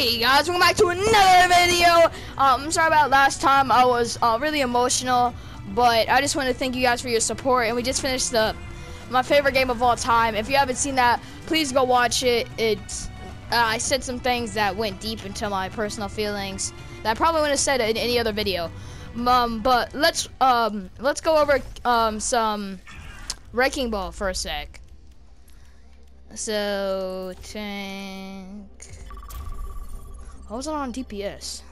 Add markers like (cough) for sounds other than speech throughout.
Hey guys, welcome back to another video. Um, I'm sorry about last time. I was uh, really emotional, but I just want to thank you guys for your support. And we just finished the my favorite game of all time. If you haven't seen that, please go watch it. It's uh, I said some things that went deep into my personal feelings that I probably wouldn't have said in any other video. Um, but let's um let's go over um some wrecking ball for a sec. So tank. I wasn't on DPS.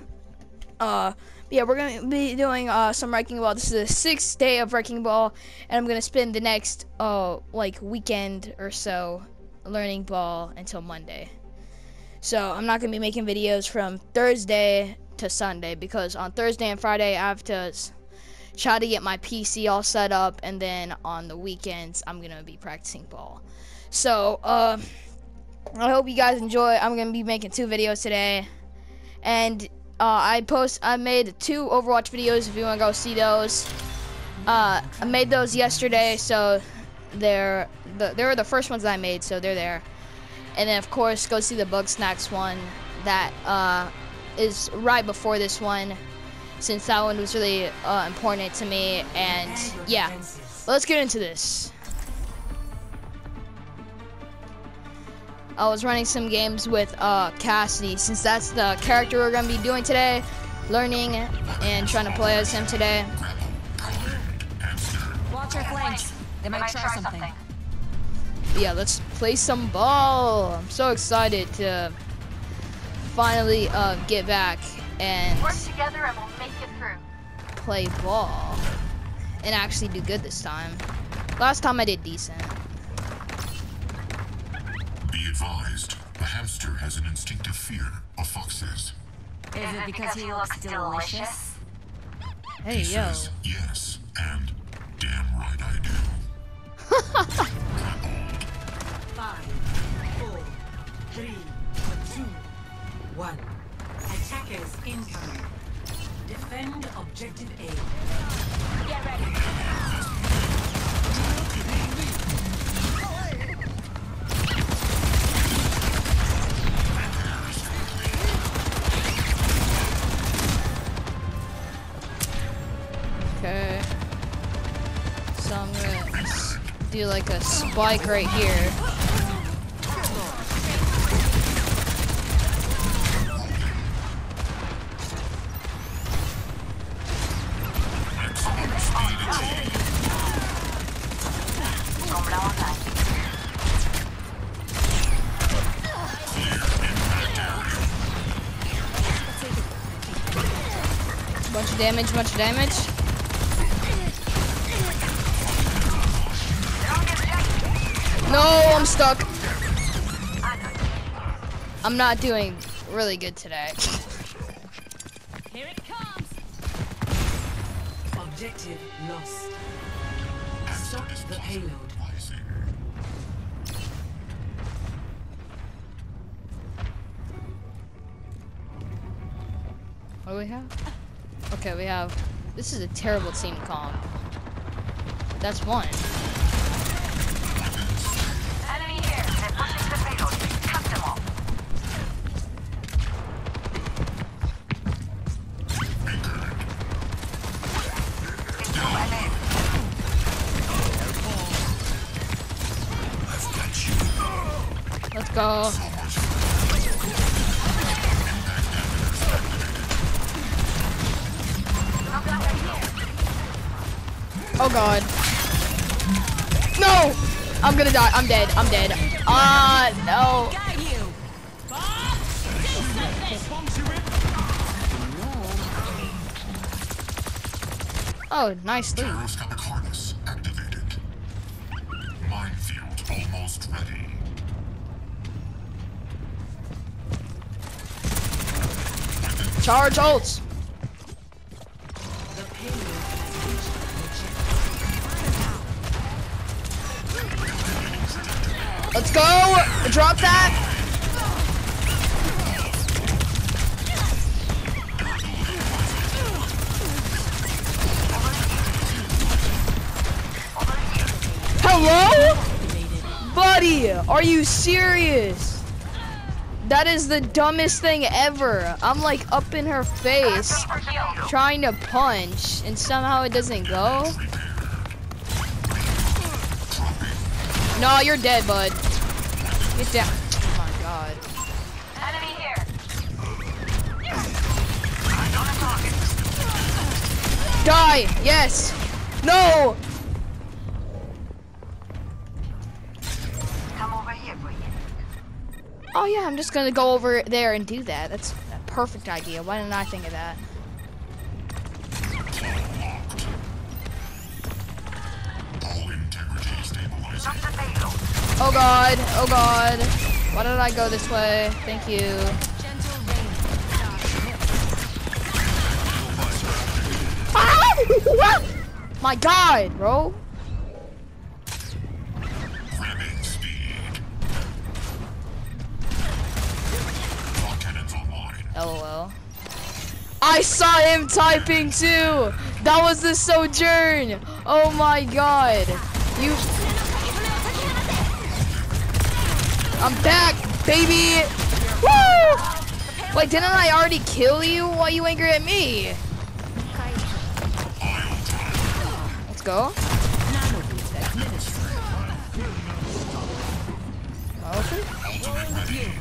Uh, yeah, we're gonna be doing uh some wrecking ball. This is the sixth day of wrecking ball, and I'm gonna spend the next uh like weekend or so learning ball until Monday. So I'm not gonna be making videos from Thursday to Sunday because on Thursday and Friday I have to try to get my PC all set up, and then on the weekends I'm gonna be practicing ball. So uh, I hope you guys enjoy. I'm gonna be making two videos today, and uh, I post. I made two Overwatch videos. If you wanna go see those, uh, I made those yesterday, so they're the, they were the first ones I made, so they're there. And then of course go see the Bug Snacks one that uh, is right before this one, since that one was really uh, important to me. And yeah, let's get into this. I was running some games with uh, Cassidy, since that's the character we're gonna be doing today, learning and trying to play as him today. Watch your flanks. They might try something. yeah, let's play some ball. I'm so excited to finally uh, get back and Work together and we'll make it through. play ball and actually do good this time. Last time I did decent. Be advised, the hamster has an instinctive fear of foxes. Is it because he looks delicious? Hey He yo. says yes, and damn right I do. Five, four, three, two, one. Attackers incoming. Defend objective A. Get do like a spike right here. Bunch of damage, of damage. I'm stuck. I'm not doing really good today. Here it comes. Objective lost. Stop the payload. What do we have? Okay, we have. This is a terrible team comp. That's one. Go. Oh god. No! I'm gonna die. I'm dead. I'm dead. Ah, no. Do something. Oh, nice. Charge ults. Let's go. Drop that. Hello? Buddy, are you serious? That is the dumbest thing ever. I'm like up in her face trying to punch and somehow it doesn't go. No, you're dead, bud. Get down. Oh my god. Enemy here. Die! Yes! No! Oh yeah, I'm just gonna go over there and do that. That's a perfect idea. Why didn't I think of that? All integrity stabilizing. Drop the payload. Oh god, oh god. Why did I go this way? Thank you. Ah! (laughs) My god, bro. Oh, LOL. I saw him typing too. That was the sojourn. Oh my god. You. I'm back, baby. Woo! Wait, didn't I already kill you? Why you angry at me? Let's go. Okay.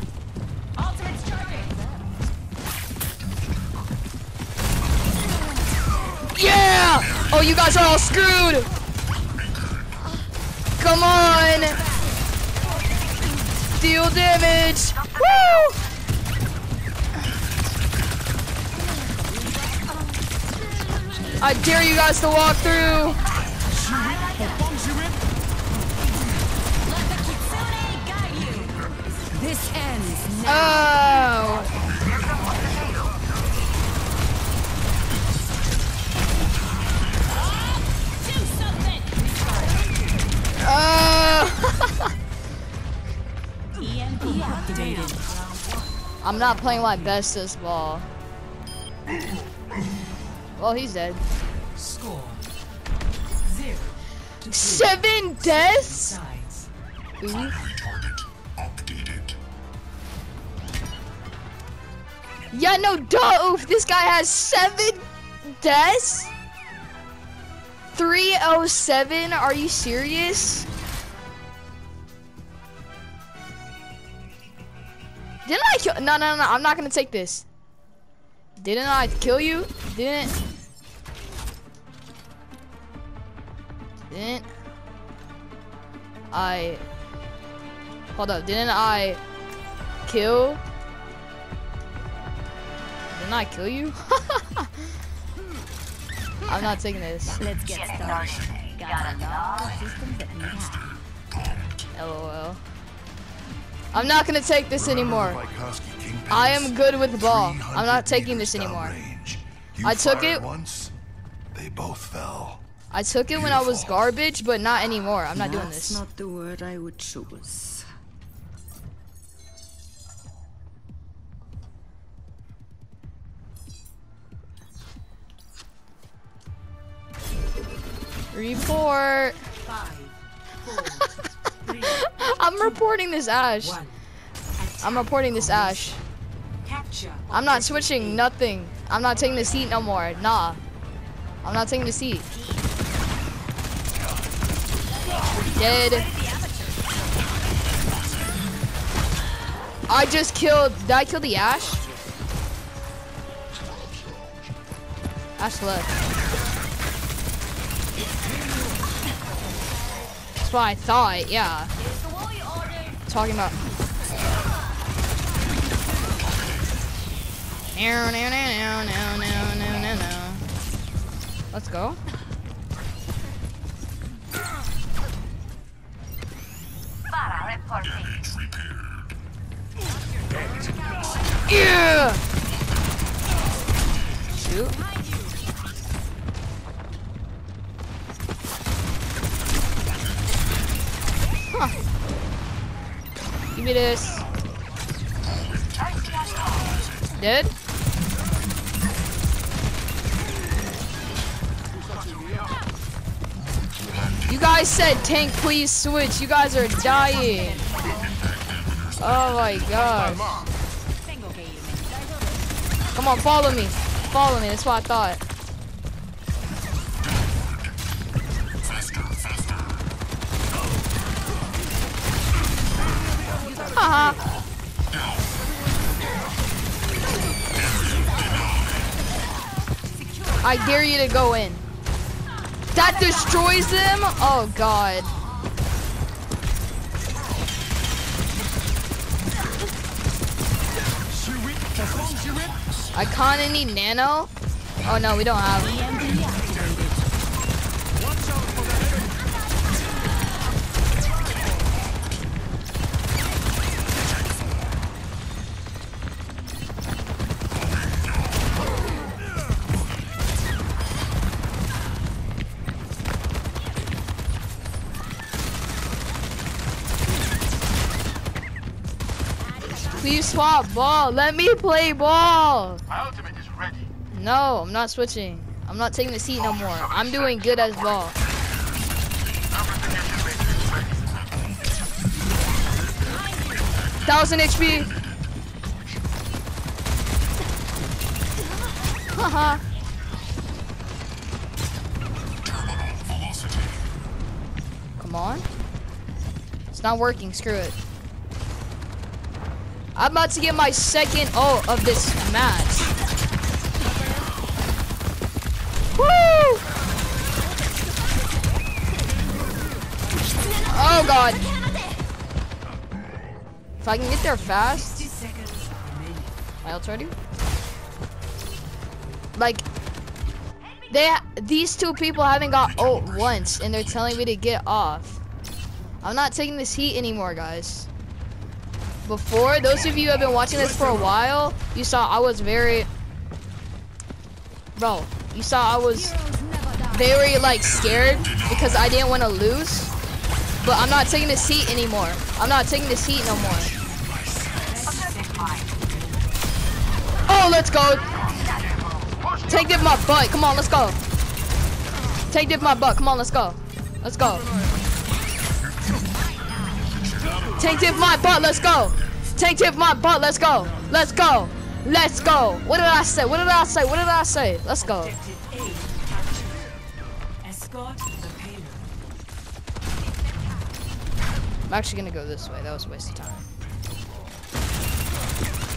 Yeah! Oh, you guys are all screwed. Come on. Deal damage. Woo! I dare you guys to walk through. Let I'm not playing my best this ball. Well, he's dead. Score. Zero Seven deaths? Yeah, no, duh. Oof, this guy has seven deaths? 307? Are you serious? Didn't I kill? No, no, no, I'm not gonna take this. Didn't I kill you? Didn't. Didn't. I. Hold up, didn't I kill? Didn't I kill you? (laughs) I'm not taking this. Let's get started. Got a lot of systems that need hacked. LOL. I'm not gonna take this anymore. I am good with the ball. I'm not taking this anymore. I took it- once. They both fell. I took it when I was garbage, but not anymore. I'm not doing That's this. not the word I would choose. Report. Five, four, three, (laughs) I'm reporting this Ashe. one. I'm reporting this Ashe. Capture. I'm not switching nothing. I'm not taking the seat no more. Nah. I'm not taking the seat. Dead. I just killed. Did I kill the Ashe? Ashe left. That's what I thought. Yeah. Talking about. No, no, no, no, no, no, no, no. Let's go. Yeah. Shoot. this. Dead? You guys said tank please switch. You guys are dying. Oh my god. Come on, follow me. Follow me. That's what I thought. I dare you to go in. That destroys them? Oh god. I kinda need nano. Oh no, we don't have. Swap ball. Let me play ball. My ultimate is ready. No, I'm not switching. I'm not taking the seat no more. I'm doing good as ball. Thousand HP. Haha. Come on. It's not working. Screw it. I'm about to get my second ult of this match. Woo! Oh god. If I can get there fast. 60 seconds remaining. My ult's ready. Like, they, these two people haven't got ult once, and they're telling me to get off. I'm not taking this heat anymore, guys. Before, those of you who have been watching this for a while, you saw I was very, bro, you saw I was very like scared because I didn't want to lose. But I'm not taking this heat anymore. I'm not taking this heat no more. Oh, let's go. Take dip my butt. Come on, let's go. Take dip my butt. Come on, let's go. Let's go. Take dip my butt. Let's go. Take dip my butt. Let's go. Let's go. Let's go. What did I say? What did I say? What did I say? Let's go. I'm actually gonna go this way. That was a waste of time.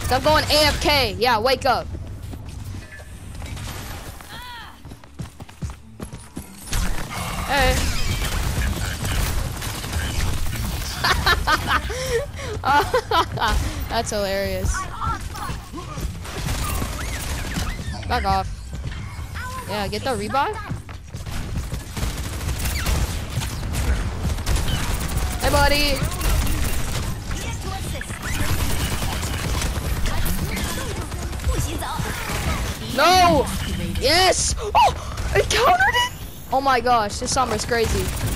Stop going AFK. Yeah, wake up. Hey. (laughs) That's hilarious. Back off. Yeah, get the revive. Hey, buddy. No! Yes! Oh! It countered it! Oh my gosh, this summer's crazy.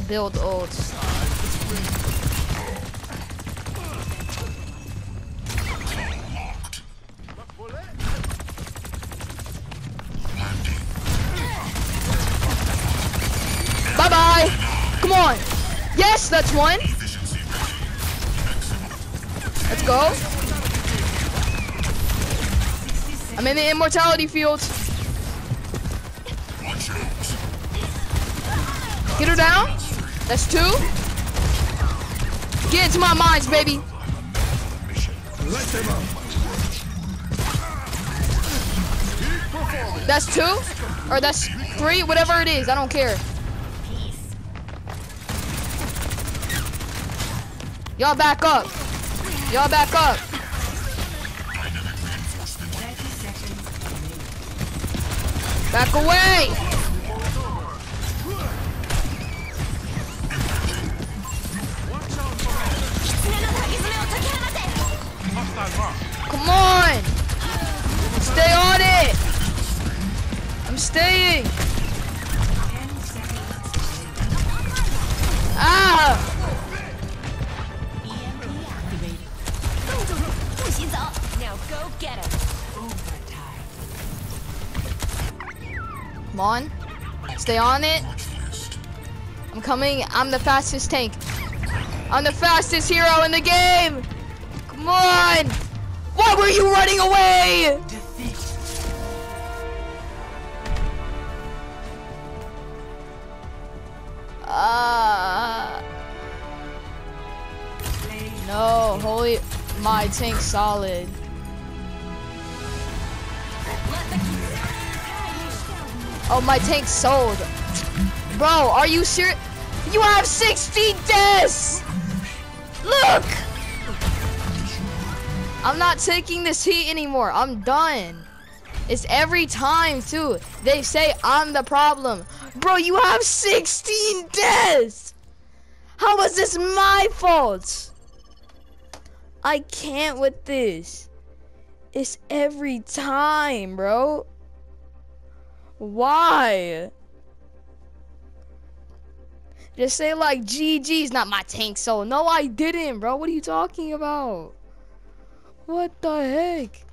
To build ults. Bye bye! Come on! Yes, that's one! Let's go. I'm in the immortality field. Get her down. That's two. Get into my minds, baby. That's two. Or that's three, whatever it is. I don't care. Y'all back up. Y'all back up. Dynamic reinforcement. 30 seconds remaining. Back away. Come on! Stay on it! I'm staying! Ah! Now go get him. Come on. Stay on it. I'm coming. I'm the fastest tank. I'm the fastest hero in the game! Come on. Why were you running away? Uh, no, holy, my tank solid. Oh, my tank sold. Bro, are you serious? You have 60 deaths! Look! I'm not taking this heat anymore. I'm done. It's every time, too. They say I'm the problem. Bro, you have 16 deaths! How is this my fault? I can't with this. It's every time, bro. Why? Just say like GG's not my tank soul. No, I didn't, bro. What are you talking about? What the heck?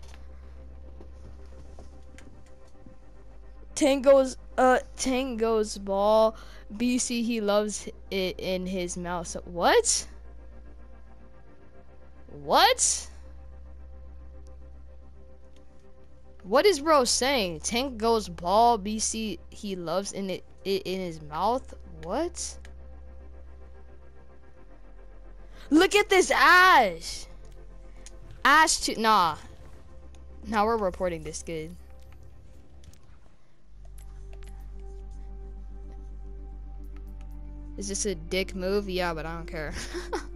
Tango's uh Tango's ball. BC he loves it in his mouth. So, what? What? What is bro saying? Tango's ball. BC he loves in it, it in his mouth. What? Look at this Ashe. Ashe to nah. Now we're reporting this good. Is this a dick move? Yeah, but I don't care. (laughs)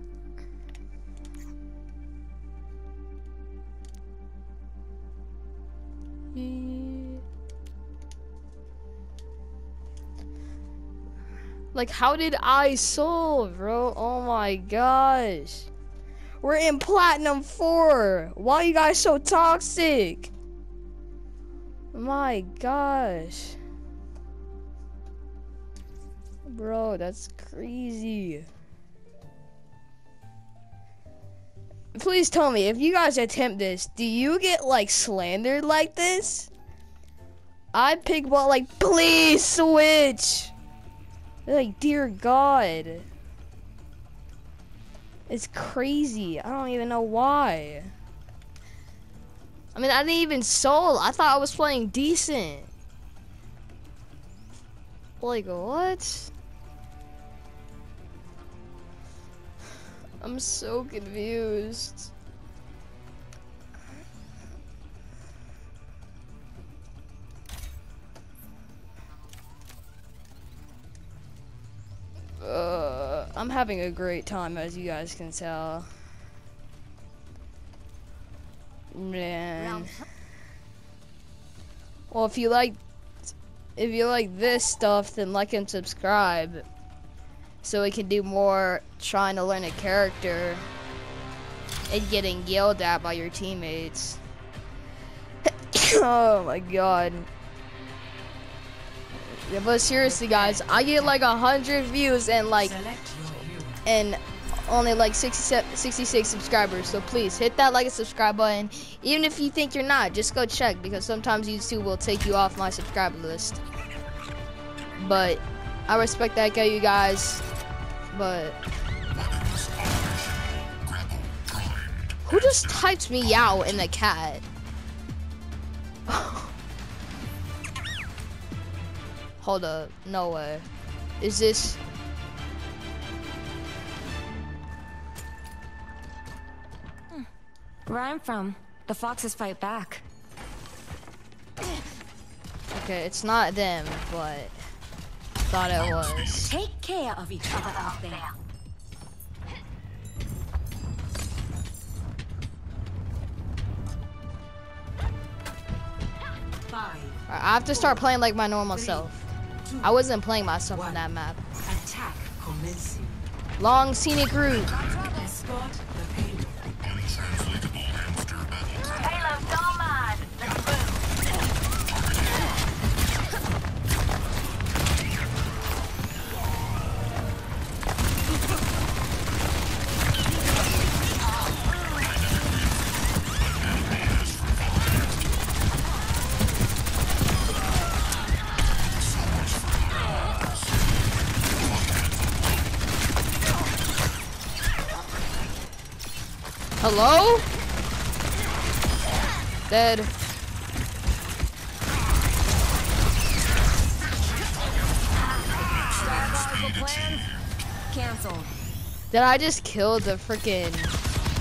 Like, how did I solve, bro? Oh my gosh. We're in Platinum 4. Why are you guys so toxic? My gosh. Bro, that's crazy. Please tell me, if you guys attempt this, do you get like slandered like this? I pick ball like, please switch. Like, dear God. It's crazy. I don't even know why. I mean, I didn't even soul. I thought I was playing decent. Like, what? I'm so confused. Uh, I'm having a great time, as you guys can tell. Man. Well, if you like, if you like this stuff, then like and subscribe, so we can do more trying to learn a character and getting yelled at by your teammates. (coughs) oh my god. Yeah, but seriously, guys, I get like a hundred views and like and only like 67 66 subscribers. So please hit that like and subscribe button. Even if you think you're not, just go check because sometimes YouTube will take you off my subscriber list. But I respect that guy, you guys. But who just typed me out in the cat? (laughs) Hold up, no way. Is this? Where I'm from, the foxes fight back. Okay, it's not them, but thought it was. Take care of each other out there. I have to start playing like my normal self. I wasn't playing myself on that map. Attack commencing. Long scenic route. Escort the payload. Untranslatable hamster Hello? Dead. Cancel. Did I just kill the freaking?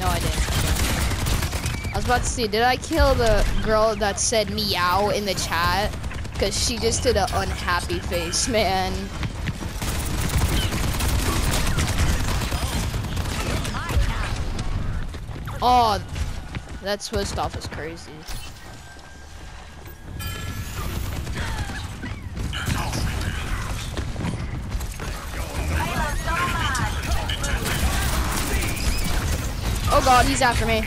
No, I didn't. I was about to see. Did I kill the girl that said meow in the chat? Cause she just did an unhappy face, (laughs) man. Oh, that twist off is crazy. Oh god, he's after me.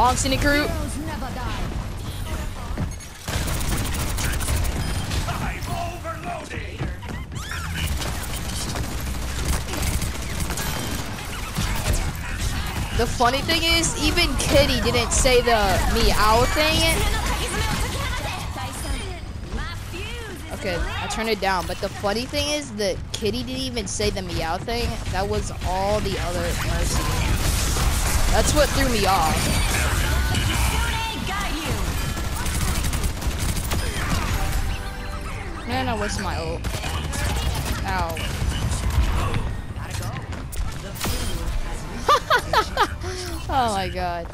Long. The funny thing is, even Kitty didn't say the meow thing. Okay, I turned it down. But the funny thing is that Kitty didn't even say the meow thing. That was all the other Mercy. That's what threw me off. I wasted my ult. Ow. (laughs) oh my god.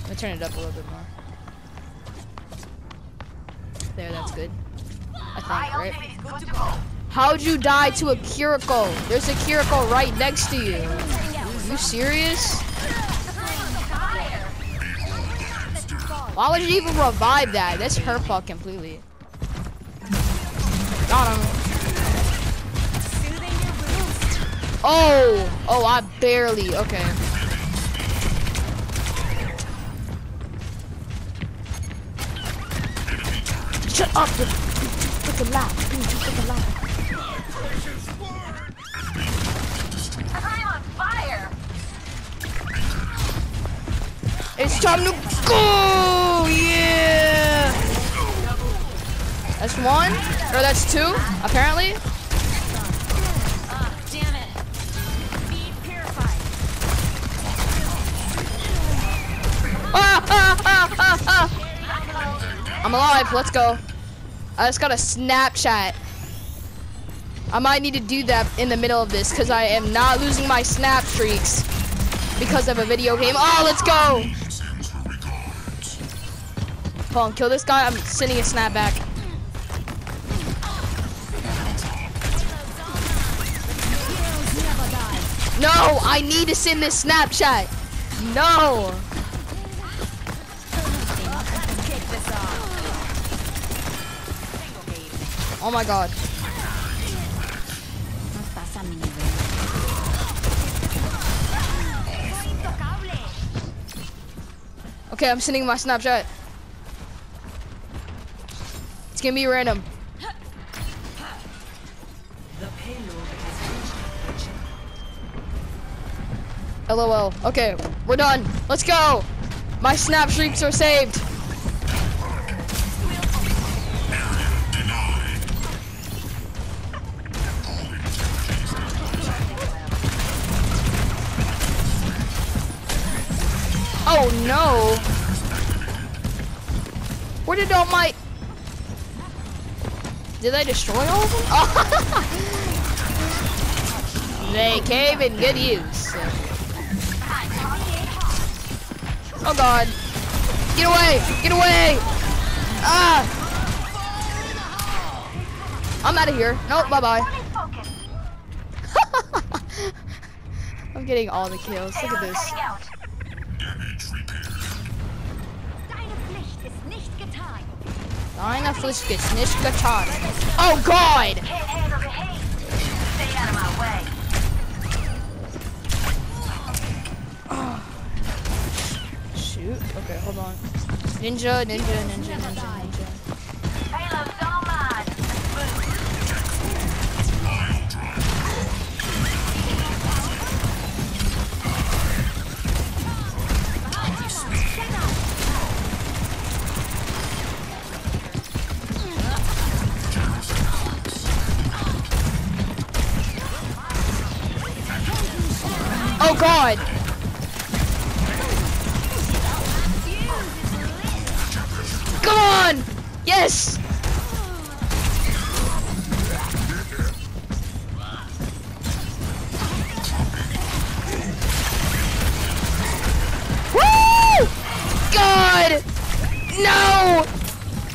Let me turn it up a little bit more. There, that's good. I think, right? How'd you die to a Kiriko? There's a Kiriko right next to you. Are You serious? Why would you even revive that? That's her fault completely. Got him. Oh, oh, I barely. Okay. Shut up, you freaking loud. You freaking loud. I'm on fire. It's time to go! That's one, or that's two, apparently. Ah, ah, ah, ah. I'm alive, let's go. I just got a Snapchat. I might need to do that in the middle of this because I am not losing my snap streaks because of a video game. Oh, let's go! Hold on, kill this guy. I'm sending a snap back. No, I need to send this Snapchat. No. Oh my god. Okay, I'm sending my Snapchat. It's gonna be random. LOL. Okay, we're done. Let's go. My snap streaks are saved. Oh no. Where did all my... Did I destroy all of them? (laughs) they came in good use. Oh god. Get away! Get away! Ah! I'm out of here. Nope, bye bye. (laughs) I'm getting all the kills. Look at this. Deine Pflicht ist nicht getan. Oh god! Shoot. Okay, hold on. Ninja, ninja, ninja, ninja, ninja. God! No!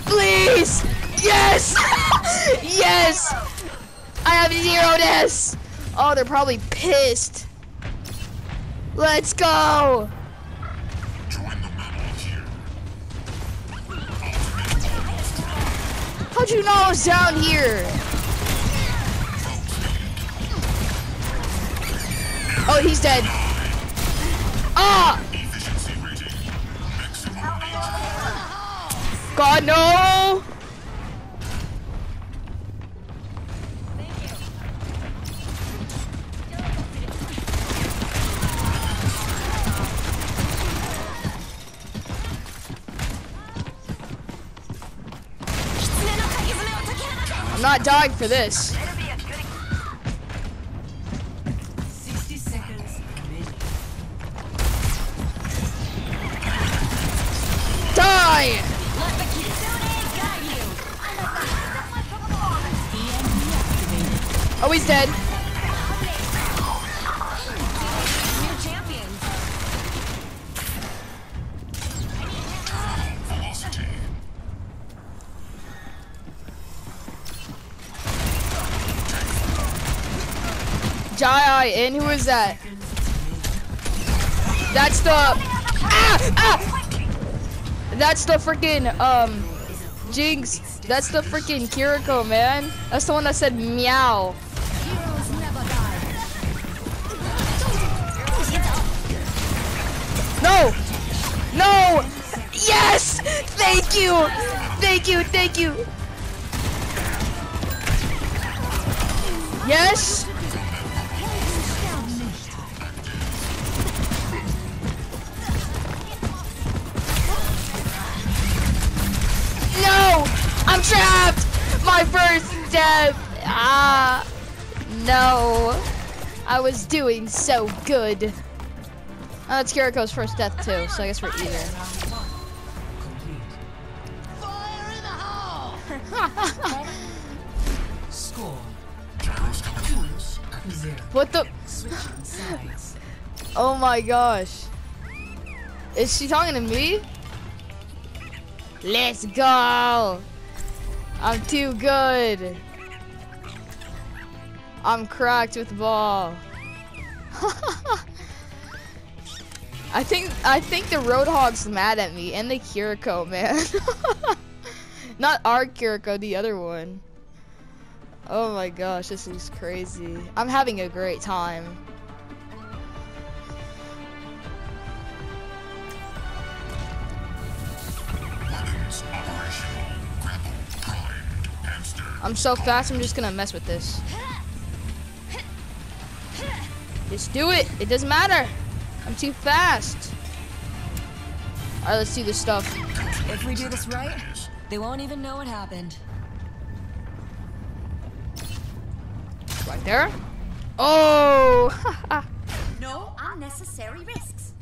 Please! Yes! (laughs) yes! I have zero deaths! Oh, they're probably pissed. Let's go! Join the battle here. How'd you know I was down here? Oh, he's dead. Ah! God, no! I'm not dying for this. Oh, he's dead. Jai, and who is that? That's the. Ah! Ah! That's the freaking um, Jinx. That's the freaking Kiriko, man. That's the one that said meow. Yes! Thank you! Thank you, thank you! Yes? No! I'm trapped! My first death! Ah! No. I was doing so good. Oh, that's Kiriko's first death too, so I guess we're even. What the? Oh my gosh. Is she talking to me? Let's go. I'm too good. I'm cracked with ball. (laughs) I think I think the Roadhog's mad at me and the Kiriko, man. (laughs) Not our Kiriko, the other one. Oh my gosh, this is crazy. I'm having a great time. weapons operational. Grapple primed. Hamster. I'm so fast, I'm just gonna mess with this. Just do it. It doesn't matter. I'm too fast. Alright, let's do this stuff. If we do this right, they won't even know what happened. Right there. Oh! (laughs) No unnecessary risks.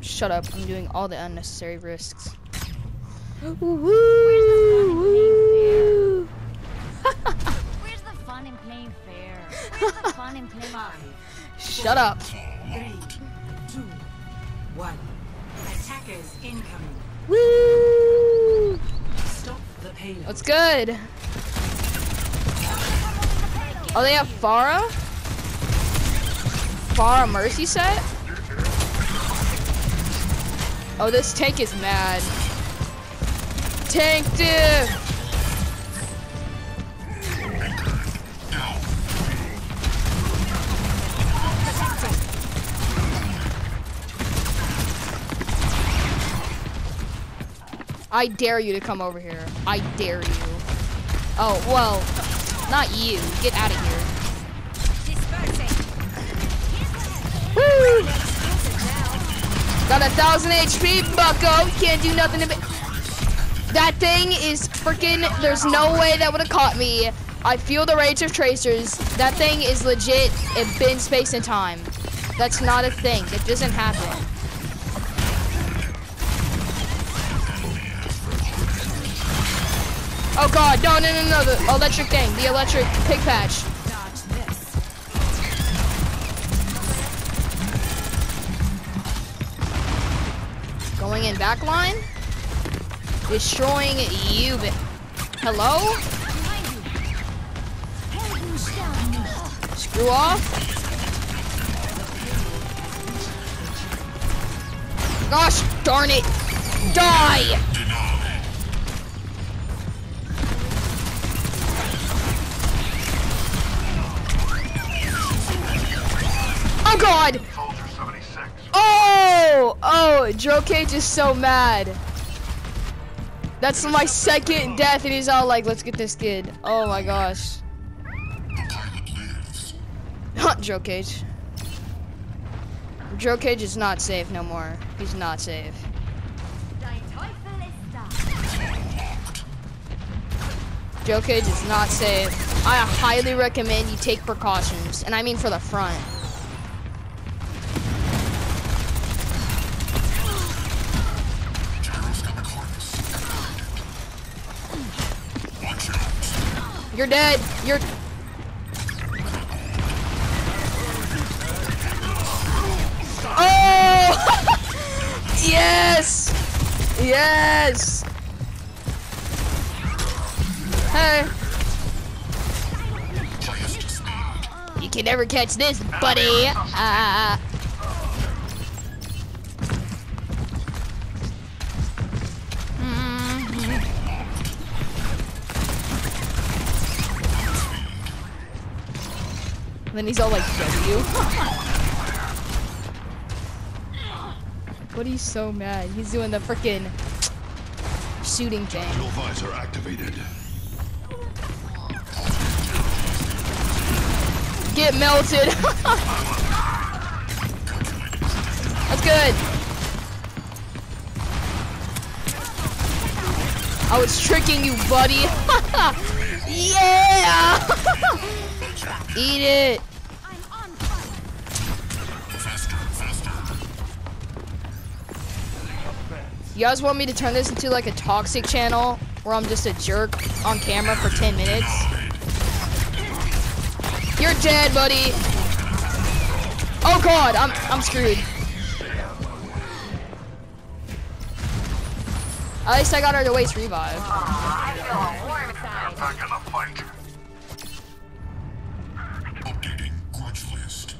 Shut up. I'm doing all the unnecessary risks. (gasps) Woo! Where's the fun in playing fair? Where's the fun in playing (laughs) Shut up. Three, two, one. Attackers incoming. Woo! What's good? Oh, they have Pharah? Pharah Mercy set? Oh, this tank is mad. Tank diff! I dare you to come over here. I dare you. Oh, well, not you. Get out of here. Woo! Got a thousand HP, bucko. Can't do nothing to me. That thing is freaking. There's no way that would have caught me. I feel the rage of tracers. That thing is legit. It bends space and time. That's not a thing. It doesn't happen. Oh god, no, no, no, no, the electric thing, the electric pig patch. Going in back line. Destroying you. Hello? Screw off. Gosh darn it. Die! Oh god! Oh! Oh, Cage is so mad. That's my second death, and he's all like, let's get this kid. Oh my gosh. Not Joe Cage. Is not safe no more. He's not safe. Joe Cage is not safe. I highly recommend you take precautions, and I mean for the front. You're dead. You're. Oh! (laughs) yes! Yes! Hey, you can never catch this, buddy. Ah. Then he's all like, W. But he's so mad. He's doing the freaking shooting thing. Dual visor activated. Get melted. (laughs) That's good. I was tricking you, buddy. (laughs) yeah. (laughs) Eat it. You guys want me to turn this into like a toxic channel where I'm just a jerk on camera for 10 minutes? You're dead, buddy. Oh god, I'm I'm screwed. At least I got her to waste revive. Updating grudge list.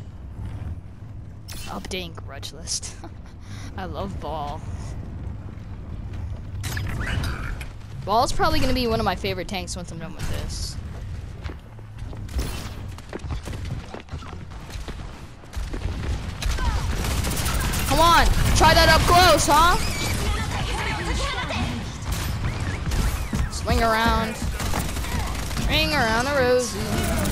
Updating grudge list. I love Ball. Ball's probably gonna be one of my favorite tanks once I'm done with this. Come on, try that up close, huh? Swing around. Ring around the rosy.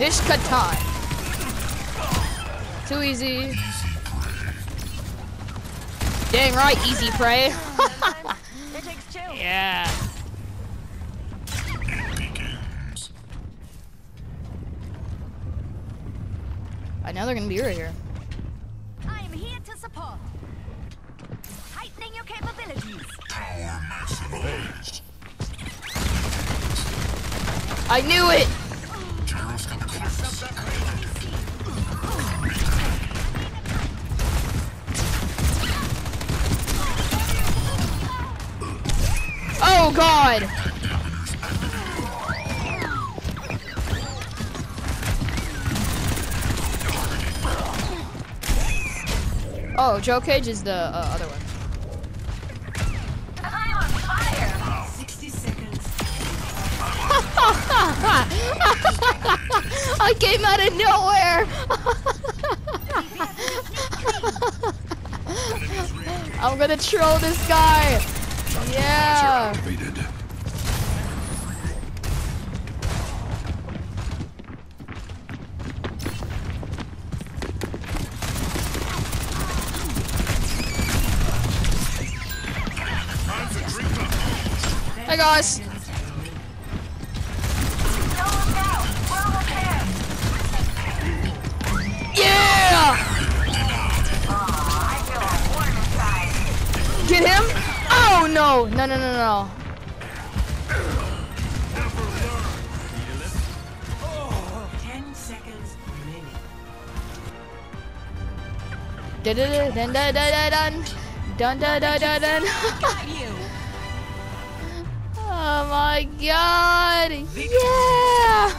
Katan. Too easy. Dang right, easy prey. It takes two. yeah. I know they're gonna be right here. I am here to support. Heightening your capabilities. Power maximized. I knew it. God. Oh, Joe Cage is the uh, other one. I'm on fire. 60 seconds. I came out of nowhere. (laughs) I'm gonna troll this guy. Yeah. Guys. Get him? Oh no! No no no no. Dun dun dun dun dun dun dun dun dun dun dun. Oh my god! Yeah!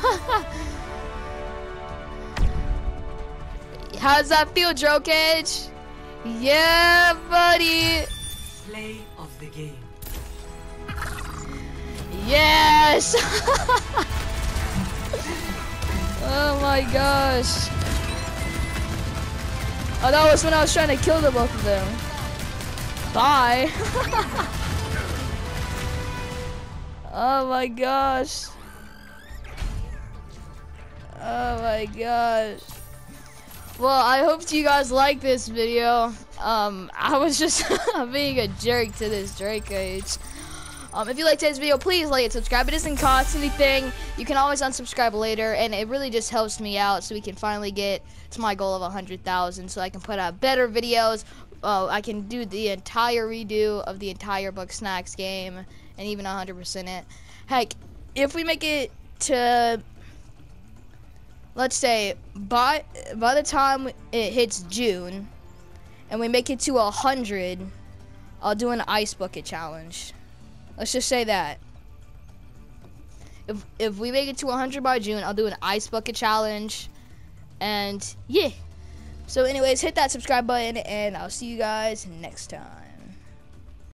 (laughs) How's that feel, Joke Edge? Yeah, buddy! Play of the game. Yes! (laughs) oh my gosh. Oh, that was when I was trying to kill the both of them. Bye. (laughs) oh my gosh. Oh my gosh. Well, I hope you guys like this video. Um, I was just (laughs) being a jerk to this Drake age. Um, if you liked today's video, please like and subscribe. It doesn't cost anything. You can always unsubscribe later, and it really just helps me out so we can finally get to my goal of 100,000 so I can put out better videos. Uh, I can do the entire redo of the entire Book Snacks game and even 100% it. Heck, if we make it to, let's say, by, by the time it hits June, and we make it to 100, I'll do an Ice Bucket Challenge. Let's just say that. If if we make it to 100 by June, I'll do an ice bucket challenge. And yeah. So anyways, hit that subscribe button and I'll see you guys next time.